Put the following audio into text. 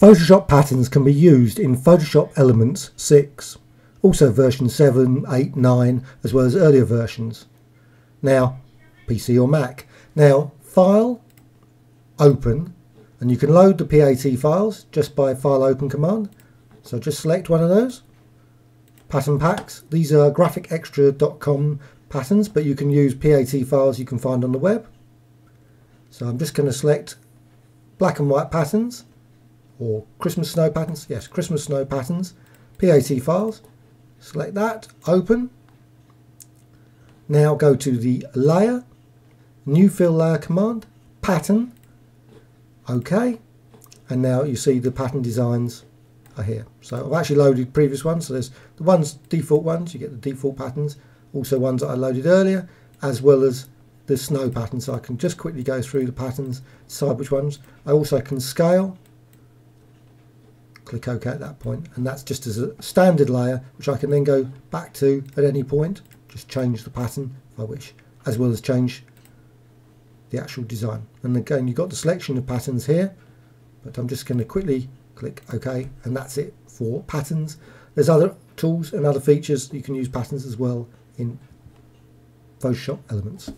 Photoshop patterns can be used in Photoshop Elements 6, also version 7, 8, 9, as well as earlier versions. Now, PC or Mac. Now, File, Open, and you can load the PAT files just by File Open command. So just select one of those. Pattern packs. These are graphicxtras.com patterns, but you can use PAT files you can find on the web. So I'm just going to select black and white patterns or Christmas snow patterns. Yes, Christmas snow patterns, PAT files. Select that, open. Now go to the layer, new fill layer command, pattern, OK. And now you see the pattern designs are here. So I've actually loaded previous ones. So there's the ones, default ones, you get the default patterns, also ones that I loaded earlier, as well as the snow pattern. So I can just quickly go through the patterns, decide which ones. I also can scale, click OK at that point, and that's just as a standard layer, which I can then go back to at any point, just change the pattern if I wish, as well as change the actual design. And again, you've got the selection of patterns here, but I'm just going to quickly click OK, and that's it for patterns. There's other tools and other features you can use patterns as well in Photoshop Elements.